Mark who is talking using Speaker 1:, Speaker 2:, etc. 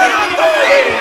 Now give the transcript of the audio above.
Speaker 1: ¡Vamos!